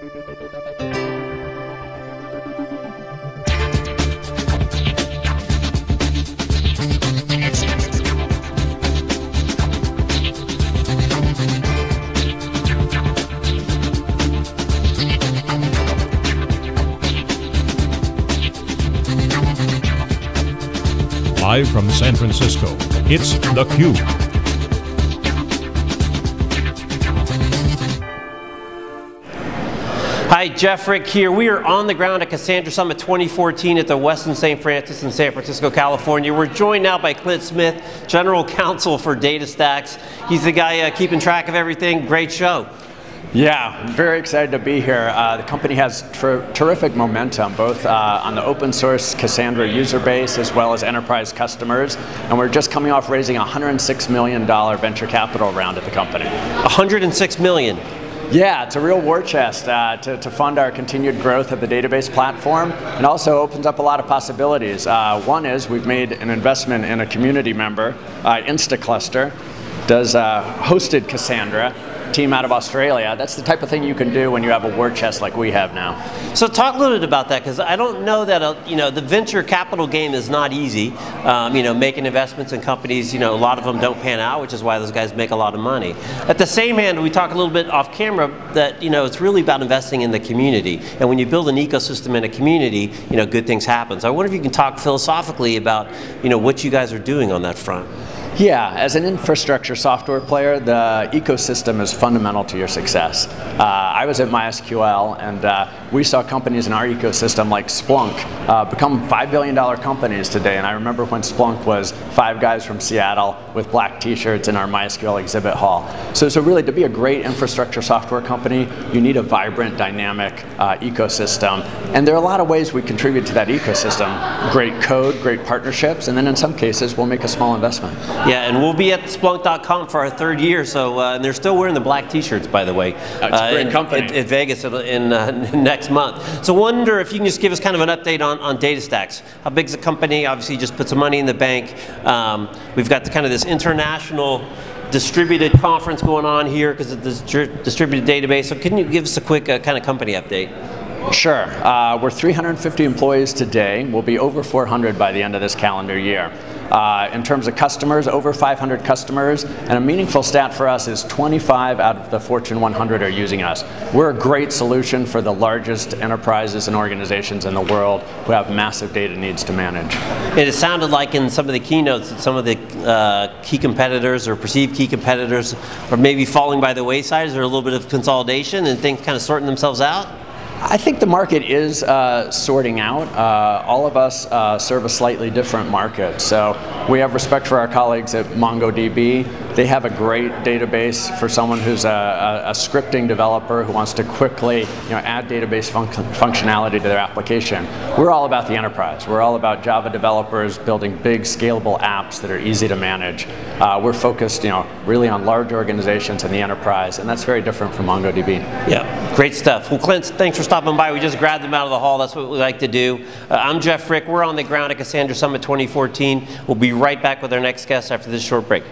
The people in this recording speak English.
Live from San Francisco, it's theCUBE. Hi, Jeff Frick here. We are on the ground at Cassandra Summit 2014 at the Westin St. Francis in San Francisco, California. We're joined now by Clint Smith, General Counsel for DataStax. He's the guy uh, keeping track of everything. Great show. Yeah, I'm very excited to be here. Uh, the company has ter terrific momentum, both uh, on the open source Cassandra user base as well as enterprise customers. And we're just coming off raising a $106 million venture capital round at the company. 106 million. Yeah, it's a real war chest uh, to, to, fund our continued growth of the database platform and also opens up a lot of possibilities. Uh, one is we've made an investment in a community member, uh, Instaclustr, does uh, hosted Cassandra, team out of Australia. That's the type of thing you can do when you have a war chest like we have now. So talk a little bit about that because I don't know that a, you know the venture capital game is not easy. Um, you know, making investments in companies, you know, a lot of them don't pan out, which is why those guys make a lot of money. At the same hand, we talk a little bit off camera that you know it's really about investing in the community, and when you build an ecosystem in a community, you know, good things happen. So I wonder if you can talk philosophically about you know what you guys are doing on that front. Yeah, as an infrastructure software player, the ecosystem is fundamental to your success. Uh, I was at MySQL and uh, we saw companies in our ecosystem like Splunk uh, become $5 billion companies today. And I remember when Splunk was five guys from Seattle with black t-shirts in our MySQL exhibit hall. So, so really to be a great infrastructure software company, you need a vibrant, dynamic uh, ecosystem. And there are a lot of ways we contribute to that ecosystem. Great code, great partnerships, and then in some cases we'll make a small investment. Yeah, and we'll be at Splunk .conf for our third year. So, uh, and they're still wearing the black T-shirts, by the way. That's a uh, great in, company. In, in Vegas in uh, next month. So, wonder if you can just give us kind of an update on, on DataStax. How big is the company? Obviously, you just put some money in the bank. Um, we've got the kind of this international distributed conference going on here because of this distributed database. So, can you give us a quick uh, kind of company update? Sure. Uh, we're 350 employees today. We'll be over 400 by the end of this calendar year. Uh, in terms of customers, over 500 customers, and a meaningful stat for us is 25 out of the Fortune 100 are using us. We're a great solution for the largest enterprises and organizations in the world who have massive data needs to manage. It sounded like in some of the keynotes that some of the uh, key competitors or perceived key competitors are maybe falling by the wayside. Is there a little bit of consolidation and things kind of sorting themselves out? I think the market is uh, sorting out. Uh, all of us uh, serve a slightly different market. So we have respect for our colleagues at MongoDB. They have a great database for someone who's a, a, a scripting developer who wants to quickly you know, add database func functionality to their application. We're all about the enterprise. We're all about Java developers building big scalable apps that are easy to manage. Uh, we're focused you know, really on large organizations and the enterprise, and that's very different from MongoDB. Yeah, great stuff. Well, Clint, thanks for stopping by. We just grabbed them out of the hall. That's what we like to do. Uh, I'm Jeff Frick. We're on the ground at Cassandra Summit 2014. We'll be right back with our next guest after this short break.